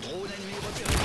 大大に見え